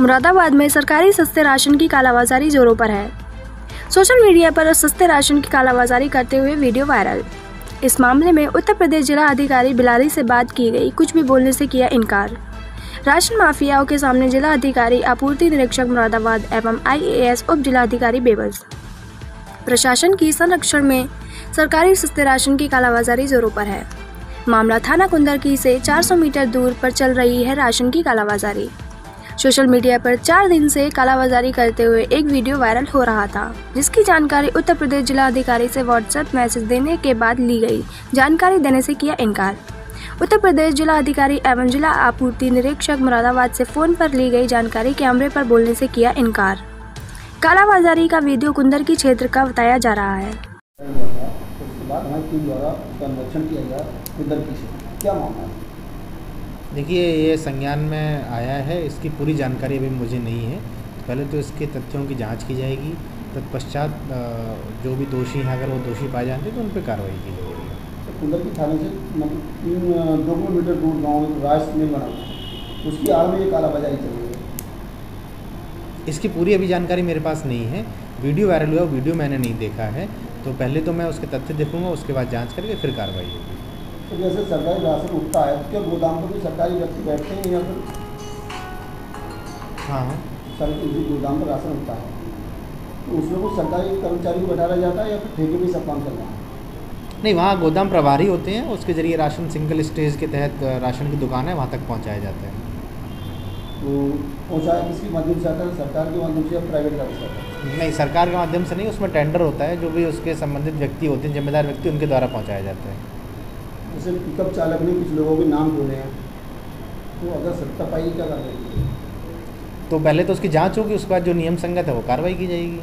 मुरादाबाद में सरकारी सस्ते राशन की कालाबाजारी जोरों पर है। सोशल मीडिया पर सस्ते राशन की कालाबाजारी करते हुए वीडियो वायरल। इस मामले में उत्तर प्रदेश जिला अधिकारी बिलारी से बात की गई, कुछ भी बोलने से किया इनकार। राशन माफियाओं के सामने जिला अधिकारी, आपूर्ति निरीक्षक मुरादाबाद एवं आईएएस उप जिलाधिकारी बेबस। प्रशासन की संरक्षण में सरकारी सस्ते राशन की कालाबाजारी जोरों पर है। मामला थाना कुंदर कुंदरकी से 400 मीटर दूर पर चल रही है राशन की कालाबाजारी। सोशल मीडिया पर चार दिन से कालाबाजारी करते हुए एक वीडियो वायरल हो रहा था, जिसकी जानकारी उत्तर प्रदेश जिला अधिकारी से व्हाट्सएप मैसेज देने के बाद ली गई। जानकारी देने से किया इनकार। उत्तर प्रदेश जिला अधिकारी एवं जिला आपूर्ति निरीक्षक मुरादाबाद से फ़ोन पर ली गई जानकारी कैमरे पर बोलने से किया इनकार। कालाबाजारी का वीडियो कुंदर की क्षेत्र का बताया जा रहा है। किया मामला देखिए ये संज्ञान में आया है इसकी पूरी जानकारी अभी मुझे नहीं है। पहले तो इसके तथ्यों की जाँच की जाएगी तत्पश्चात जो भी दोषी हैं अगर वो दोषी पाए जाते हैं तो उन पर कार्रवाई की जाएगी। तो कुंदर की थाने से मतलब तीन दो किलोमीटर दूर गाँव में मिल बना उसकी आड़ में ये कालाबाजारी चल रही है। इसकी पूरी अभी जानकारी मेरे पास नहीं है। वीडियो वायरल हुआ वीडियो मैंने नहीं देखा है। तो पहले तो मैं उसके तथ्य देखूँगा उसके बाद जाँच करके फिर कार्रवाई होगी। तो जैसे सरकारी राशन उठता है तो क्या गोदाम पर भी सरकारी व्यक्ति बैठते हैं या फिर? हाँ। हाँ सर गोदाम पर राशन उठता है तो उसमें कुछ सरकारी कर्मचारी को बैठाया जाता है या फिर ठेके में सब काम चल रहा है? नहीं वहाँ गोदाम प्रभारी होते हैं उसके ज़रिए राशन सिंगल स्टेज के तहत राशन की दुकान है वहाँ तक पहुँचाया जाता है। तो पहुँचाया किसके माध्यम से आता है? सरकार के माध्यम से या प्राइवेट का से नहीं सरकार के माध्यम से नहीं उसमें टेंडर होता है जो भी उसके संबंधित व्यक्ति होते हैं जिम्मेदार व्यक्ति उनके द्वारा पहुँचाया जाता है। जैसे पिकअप चालक ने कुछ लोगों के नाम बोले हैं। तो अगर सत्ता पाई क्या कर रही है? तो पहले तो उसकी जाँच होगी, उसके बाद जो नियम संगत है वो कार्रवाई की जाएगी।